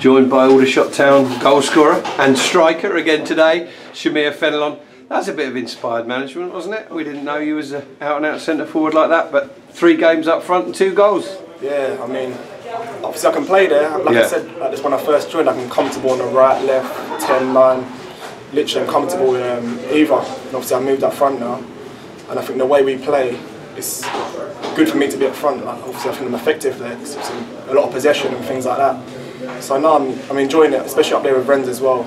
Joined by Aldershot Town goal scorer and striker again today, Shamir Fenelon. That's a bit of inspired management, wasn't it? We didn't know you was an out and out centre forward like that, but three games up front and two goals. Yeah, I mean, obviously I can play there. Like Yeah. I said, like this when I first joined, I'm comfortable on the right, left, 10, 9. Literally, I'm comfortable with um, either. And obviously, I moved up front now, and I think the way we play is good for me to be up front. Like, obviously, I think I'm effective there. obviously a lot of possession and things like that. So now I'm, I'm enjoying it, especially up there with Renz as well.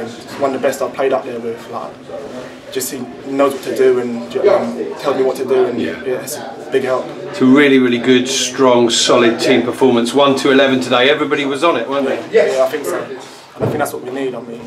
It's one of the best I've played up there with. Like, just he knows what to do and um, tells me what to do, and Yeah. yeah, it's a big help. It's a really, really good, strong, solid team performance. 1 to 11 today. Everybody was on it, weren't they? Yeah, I think so. And I think that's what we need. I mean,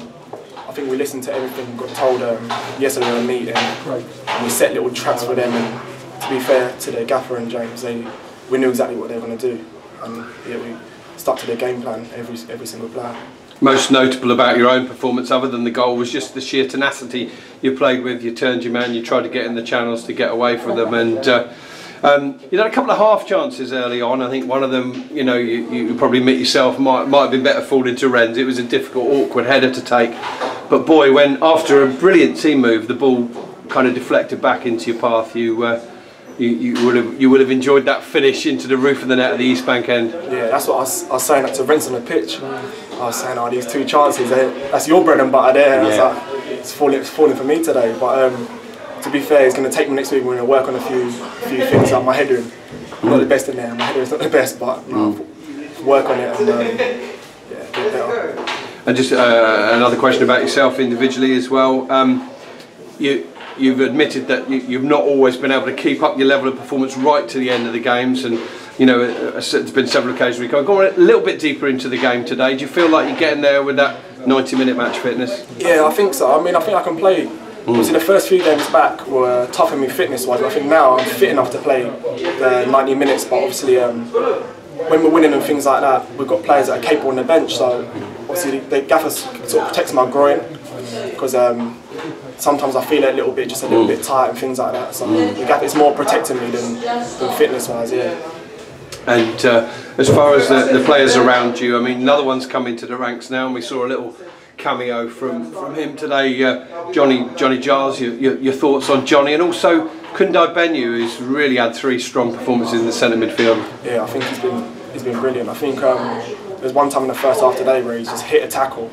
I think we listened to everything we got told um, yesterday in a meeting. And we set little traps for them. And to be fair to the gaffer and James, they we knew exactly what they were going to do. And yeah, we stuck to their game plan every every single player. Most notable about your own performance, other than the goal, was just the sheer tenacity you played with. You turned your man, you tried to get in the channels to get away from them, and uh, um, you had a couple of half chances early on. I think one of them, you know, you, you probably met yourself might might have been better falling to Renz. It was a difficult, awkward header to take, but boy, when after a brilliant team move, the ball kind of deflected back into your path, you. Uh, you, you would have you would have enjoyed that finish into the roof of the net at the East Bank end. Yeah, that's what I was, I was saying up to Vince on the pitch. I was saying, oh, these two chances, they, that's your bread and butter there. And Yeah. like, it's falling, it's falling for me today. But um, to be fair, it's going to take me next week. We're going to work on a few few things like my headering. Not the best in there. My header is not the best, but know, work on it and um, yeah, better. And just uh, another question about yourself individually as well. Um, you, you've admitted that you, you've not always been able to keep up your level of performance right to the end of the games, and you know uh, there's been several occasions we've gone a little bit deeper into the game today. Do you feel like you're getting there with that 90-minute match fitness? Yeah, I think so. I mean, I think I can play. Obviously, the first few games back were tough for me fitness-wise. but I think now I'm fit enough to play the 90 minutes. But obviously, um, when we're winning and things like that, we've got players that are capable on the bench. So obviously, the, gaffer sort of protects my groin because um, sometimes I feel it a little bit, just a little bit tight and things like that. So the gaffer is more protecting me than, than fitness-wise. Yeah. And uh, as far as the, the players around you, I mean, another one's come into the ranks now, and we saw a little cameo from, from him today, uh, Johnny Johnny Giles. Your, your, your thoughts on Johnny, and also Kundai Benyu, who's really had three strong performances in the centre midfield. Yeah, I think he's been he's been brilliant. I think um, there's one time in the first half today where he's just hit a tackle,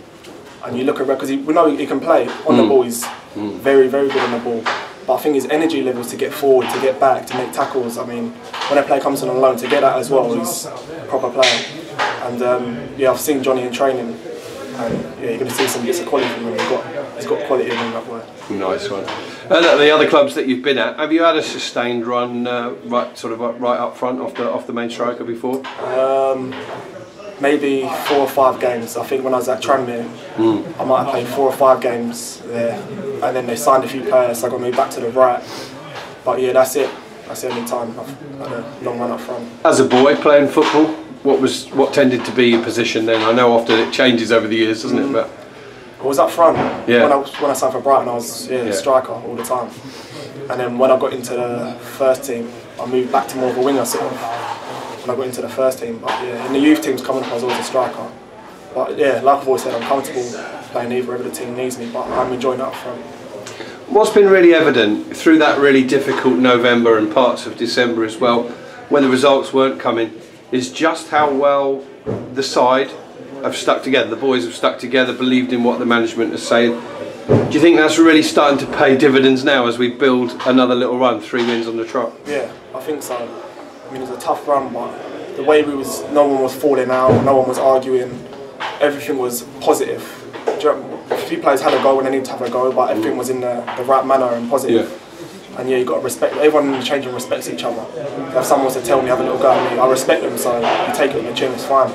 and you look at because we know he can play on the ball. He's very very good on the ball. But I think his energy levels to get forward, to get back, to make tackles. I mean, when a player comes in on loan to get that as well, he's a proper player. And um, yeah, I've seen Johnny in training, and yeah, you're going to see some bits of quality from him. He's got he's got quality in him that way. Nice one. And the other clubs that you've been at, have you had a sustained run, uh, right sort of up- right up front off the off the main striker before? Um, maybe four or five games. I think when I was at Tranmere, hmm. I might have played four or five games there, and then they signed a few players, so I got moved back to the right. But yeah, that's it. That's the only time I've had a long run up front. As a boy playing football, what was what tended to be your position then? I know often it changes over the years, doesn't it? Hmm. But I was up front. Yeah. When I when I signed for Brighton, I was yeah, Yeah. striker all the time. And then when I got into the first team, I moved back to more of a winger sort of. When I got into the first team, but yeah, in the youth teams coming up, I was always a striker. But yeah, like I've always said, I'm comfortable playing either wherever the team needs me. But I'm enjoying it up front. What's been really evident through that really difficult November and parts of December as well, when the results weren't coming, is just how well the side have stuck together. The boys have stuck together, believed in what the management is saying. Do you think that's really starting to pay dividends now as we build another little run, three wins on the trot? Yeah, I think so. I mean, it was a tough run, but the way we was, no one was falling out, no one was arguing, everything was positive. A few players had a goal when they needed to have a goal, but everything was in the, the right manner and positive. And yeah, you got to respect. Everyone in the change room respects each other. If someone wants to tell me, I have a little go at me, I respect them. So you take it on the chin, it's fine.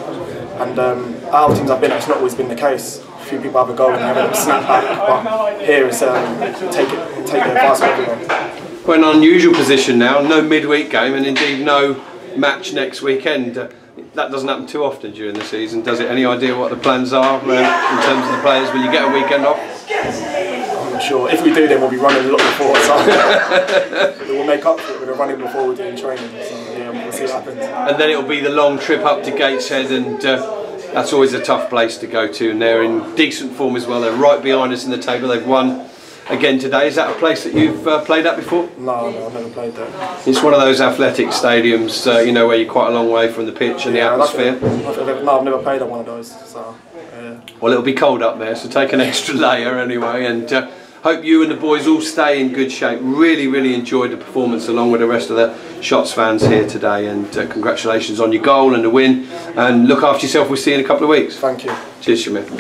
And um, our teams I've been at, it's not always been the case. A few people have a go and have a snap back, but here it's um, take it, take the advice from everyone. We're in an unusual position now, no midweek game and indeed no match next weekend. Uh, that doesn't happen too often during the season, does it? Any idea what the plans are uh, in terms of the players? Will you get a weekend off? I'm not sure. If we do, then we'll be running a lot before. So we'll make up for it with a running before we're doing training. So yeah, we'll see what happens. And then it'll be the long trip up to Gateshead and uh, that's always a tough place to go to, and they're in decent form as well. They're right behind us in the table. They've won again today. Is that a place that you've uh, played at before? No, no, I've never played there. It's one of those athletic stadiums, uh, you know, where you're quite a long way from the pitch and the Yeah, like- atmosphere. I've- no, I've never played at one of those. So, yeah. Well, it'll be cold up there, so take an extra layer anyway. And uh, hope you and the boys all stay in good shape. Really, really enjoyed the performance along with the rest of the Shots fans here today. And uh, congratulations on your goal and the win. And look after yourself. We'll see you in a couple of weeks. Thank you. Cheers, Shamir.